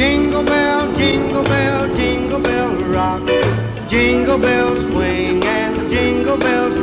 Jingle bell, jingle bell, jingle bell rock. Jingle bells swing